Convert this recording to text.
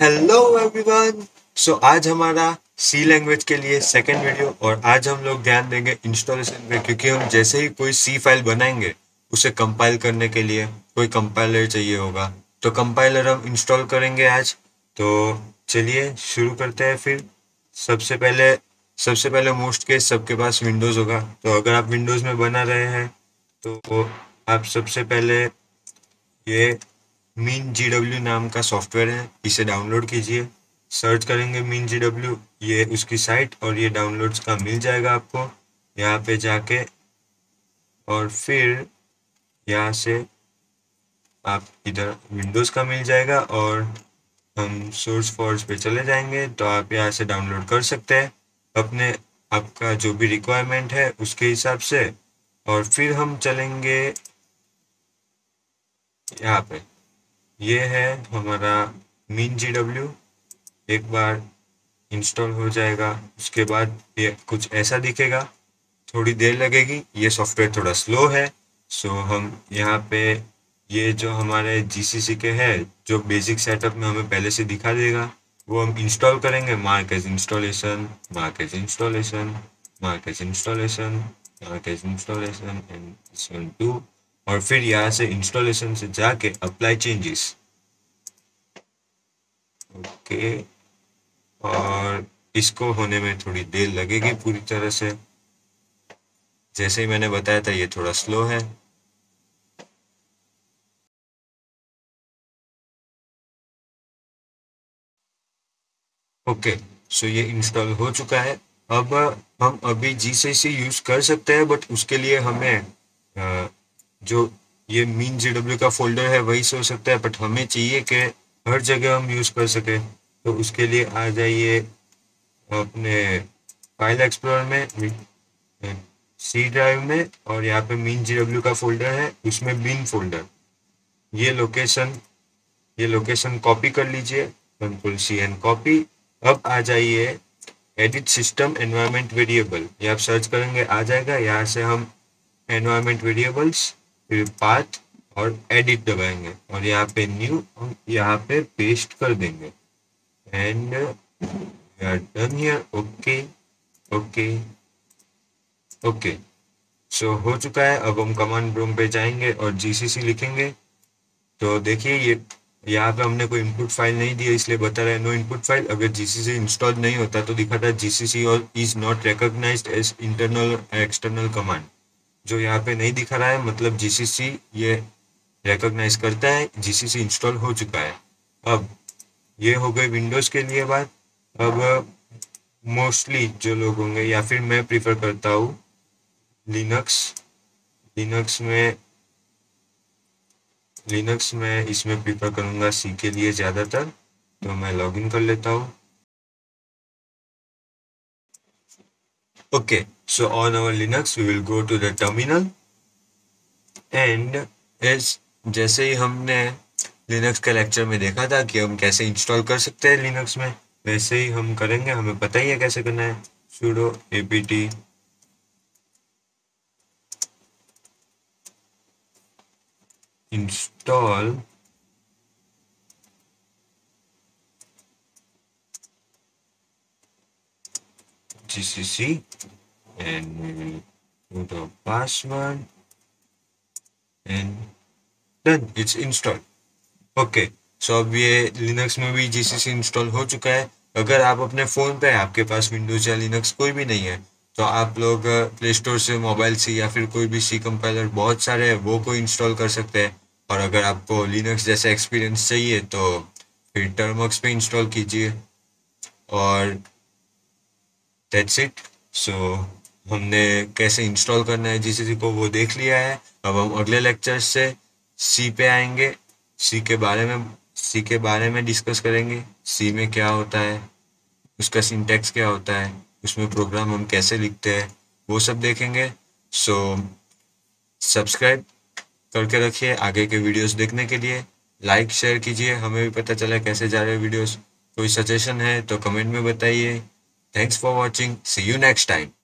Hello everyone so आज हमारा सी language के लिए सेकंड वीडियो और आज हम लोग ध्यान देंगे इंस्टॉलेशन पे क्योंकि हम जैसे ही कोई सी फ़ाइल बनाएँगे, उसे कंपाइल करने के लिए कोई कंपाइलर चाहिए होगा। तो कंपाइलर हम इंस्टॉल करेंगे आज। तो चलिए शुरू करते हैं फिर। सबसे पहले सबसे पहले मोस्ट केस सबके पास विंडोज़ होगा। तो अगर आप विंडोज़ में बना रहे हैं तो आप सबसे पहले ये मीन जी डब्ल्यू नाम का सॉफ्टवेयर है, इसे डाउनलोड कीजिए। सर्च करेंगे मीन जी डब्ल्यू ये उसकी साइट और ये डाउनलोड्स का मिल जाएगा आपको। यहाँ पे जाके और फिर यहाँ से आप इधर विंडोज़ का मिल जाएगा और हम सोर्स फॉर्स पे चले जाएँगे तो आप यहाँ से डाउनलोड कर सकते हैं। अपने आपका जो भी रिक्वायरमेंट है उसके हिसाब से। और फिर हम चलेंगे यहाँ पे। ये है हमारा मीन जी डब्ल्यू एक बार इंस्टॉल हो जाएगा, उसके बाद ये कुछ ऐसा दिखेगा। थोड़ी देर लगेगी, ये सॉफ्टवेयर थोड़ा स्लो है। सो हम यहाँ पे ये जो हमारे जीसीसी के है, जो बेसिक सेटअप में हमें पहले से दिखा देगा, वो हम इंस्टॉल करेंगे। मार्केज इंस्टॉलेशन मार्केज इंस्टॉलेशन मार्केज इंस्टॉलेशन मार्केज इंस्टॉलेशन एंड टू और फिर यहाँ से इंस्टॉलेशन से जाके अप्लाई चेंजेस ओके। और इसको होने में थोड़ी देर लगेगी पूरी तरह से। जैसे ही मैंने बताया था, ये थोड़ा स्लो है। ओके सो ये इंस्टॉल हो चुका है। अब हम अभी जी से यूज़ कर सकते हैं बट उसके लिए हमें जो ये मीन जेडब्ल्यू का फोल्डर है, वही से हो सकता है। बट हमें चाहिए कि हर जगह हम यूज़ कर सके। तो उसके लिए आ जाइए अपने फ़ाइल एक्सप्लोर में सी ड्राइव में और यहाँ पे मीन जी डब्ल्यू का फोल्डर है, उसमें बिन फोल्डर ये लोकेशन ये लोकेशन कॉपी कर लीजिए कंट्रोल सी एन कॉपी अब आ जाइए एडिट सिस्टम एनवायरमेंट वेरिएबल ये आप सर्च करेंगे, आ जाएगा। यहाँ से हम एनवायरमेंट वेरिएबल्स फिर पाथ और एडिट दबाएँगे और यहाँ पे न्यू हम यहाँ पे पेस्ट कर देंगे। And done here okay okay okay so हो चुका है। अब हम कमांड रूम पे जाएँगे और जीसीसी लिखेंगे। तो देखिए, ये, यहाँ पे हमने कोई इनपुट फ़ाइल नहीं दिया इसलिए बता रहा है नो इनपुट फ़ाइल अगर जीसीसी इंस्टॉल नहीं होता तो दिखाता है जीसीसी और is not recognised as internal external command जो यहाँ पे नहीं दिखा रहा है मतलब जीसीसी ये रिकॉग्नाइज करता है जीसीसी इंस्टॉल हो चुका है। अब ये हो गई विंडोज़ के लिए बात। अब मोस्टली जो लोग होंगे या फिर मैं प्रीफर करता हूँ लिनक्स लिनक्स में लिनक्स में इसमें प्रीफर करूँगा सी के लिए ज़्यादातर तो मैं लॉगिन कर लेता हूँ। Okay, so on our Linux we will go to the terminal and as जैसे ही हमने लिनक्स के लेक्चर में देखा था कि हम कैसे इंस्टॉल कर सकते हैं लिनक्स में, वैसे ही हम करेंगे। हमें पता ही है कैसे करना है। sudo apt install gcc and put and done it's installed. Okay so अब ये लिनक्स में भी जीसीसी इंस्टॉल हो चुका है। अगर आप अपने फ़ोन पे आपके पास विंडोज़ या लिनक्स कोई भी नहीं है तो आप लोग प्ले स्टोर से मोबाइल से या फिर कोई भी सी कंपाइलर बहुत सारे हैं, वो को इंस्टॉल कर सकते हैं। और अगर आपको लिनक्स जैसा एक्सपीरियंस चाहिए तो फिर टर्मक्स पे इंस्टॉल कीजिए। और दैट्स इट सो हमने कैसे इंस्टॉल करना है जीसीसी को वो देख लिया है। अब हम अगले लेक्चर से सी पे आएँगे। सी के बारे में सी के बारे में डिस्कस करेंगे। सी में क्या होता है, उसका सिंटेक्स क्या होता है, उसमें प्रोग्राम हम कैसे लिखते हैं, वो सब देखेंगे। सो सब्सक्राइब करके रखिए आगे के वीडियोस देखने के लिए। लाइक शेयर कीजिए, हमें भी पता चला कैसे जा रहे वीडियोस कोई सजेशन है तो कमेंट में बताइए। Thanks for watching. See you next time.